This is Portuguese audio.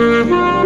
Música